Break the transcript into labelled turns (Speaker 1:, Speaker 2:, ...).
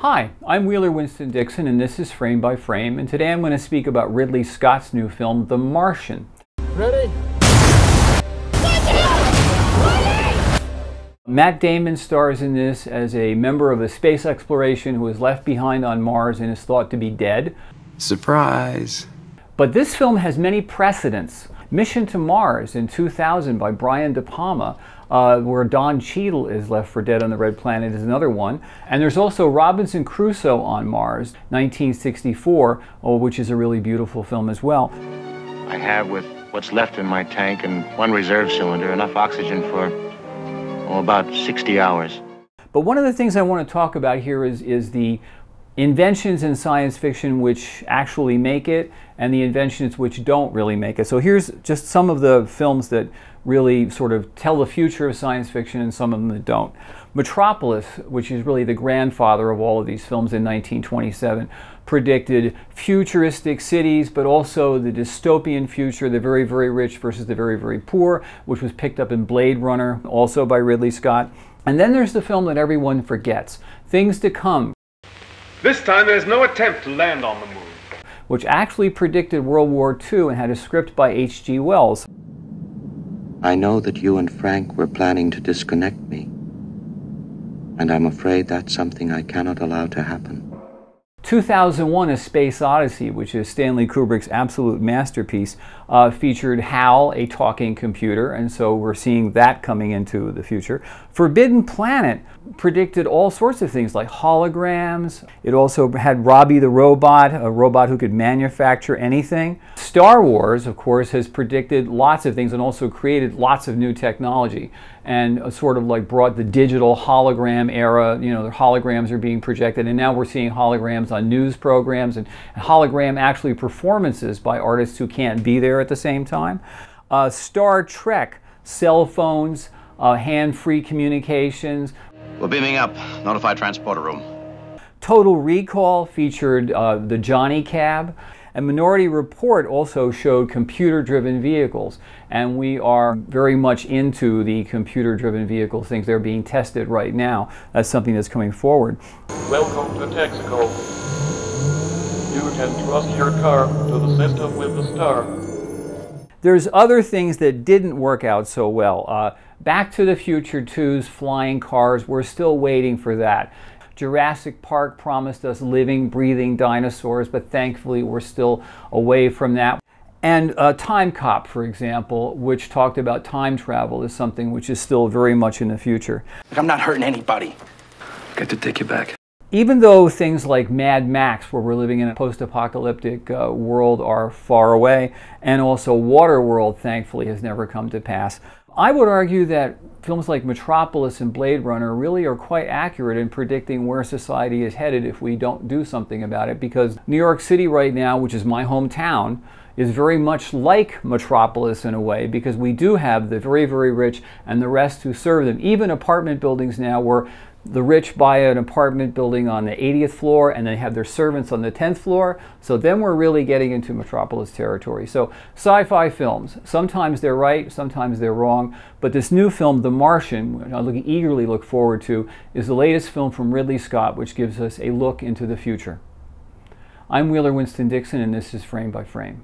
Speaker 1: Hi, I'm Wheeler Winston Dixon, and this is Frame by Frame. And today I'm going to speak about Ridley Scott's new film, The Martian.
Speaker 2: Ready?
Speaker 1: Matt Damon stars in this as a member of a space exploration who is left behind on Mars and is thought to be dead.
Speaker 2: Surprise.
Speaker 1: But this film has many precedents. Mission to Mars in 2000 by Brian De Palma, uh, where Don Cheadle is left for dead on the Red Planet, is another one. And there's also Robinson Crusoe on Mars, 1964, oh, which is a really beautiful film as well.
Speaker 3: I have, with what's left in my tank and one reserve cylinder, enough oxygen for oh, about 60 hours.
Speaker 1: But one of the things I want to talk about here is, is the inventions in science fiction which actually make it and the inventions which don't really make it. So here's just some of the films that really sort of tell the future of science fiction and some of them that don't. Metropolis, which is really the grandfather of all of these films in 1927, predicted futuristic cities, but also the dystopian future, the very, very rich versus the very, very poor, which was picked up in Blade Runner, also by Ridley Scott. And then there's the film that everyone forgets, Things to Come,
Speaker 4: this time there's no attempt to land on the moon.
Speaker 1: Which actually predicted World War II and had a script by H.G. Wells.
Speaker 5: I know that you and Frank were planning to disconnect me. And I'm afraid that's something I cannot allow to happen.
Speaker 1: 2001 A Space Odyssey, which is Stanley Kubrick's absolute masterpiece, uh, featured HAL, a talking computer, and so we're seeing that coming into the future. Forbidden Planet predicted all sorts of things like holograms. It also had Robby the robot, a robot who could manufacture anything. Star Wars, of course, has predicted lots of things and also created lots of new technology and sort of like brought the digital hologram era. You know, the holograms are being projected, and now we're seeing holograms on news programs and hologram actually performances by artists who can't be there at the same time. Uh, Star Trek, cell phones, uh, hand-free communications.
Speaker 6: We're beaming up. Notify transporter room.
Speaker 1: Total Recall featured uh, the Johnny Cab. And Minority Report also showed computer-driven vehicles, and we are very much into the computer-driven vehicle things. They're being tested right now. That's something that's coming forward.
Speaker 7: Welcome to Texaco. You can trust your car to the system with the star.
Speaker 1: There's other things that didn't work out so well. Uh, Back to the Future 2's flying cars, we're still waiting for that. Jurassic Park promised us living, breathing dinosaurs, but thankfully we're still away from that. And uh, Timecop, for example, which talked about time travel, is something which is still very much in the future.
Speaker 8: I'm not hurting anybody.
Speaker 2: Got to take you back.
Speaker 1: Even though things like Mad Max, where we're living in a post-apocalyptic uh, world, are far away, and also Waterworld, thankfully, has never come to pass, I would argue that films like Metropolis and Blade Runner really are quite accurate in predicting where society is headed if we don't do something about it because New York City right now, which is my hometown, is very much like Metropolis in a way because we do have the very, very rich and the rest who serve them. Even apartment buildings now where the rich buy an apartment building on the 80th floor and they have their servants on the 10th floor. So then we're really getting into metropolis territory. So sci-fi films, sometimes they're right, sometimes they're wrong. But this new film, The Martian, which I look, eagerly look forward to, is the latest film from Ridley Scott, which gives us a look into the future. I'm Wheeler Winston Dixon, and this is Frame by Frame.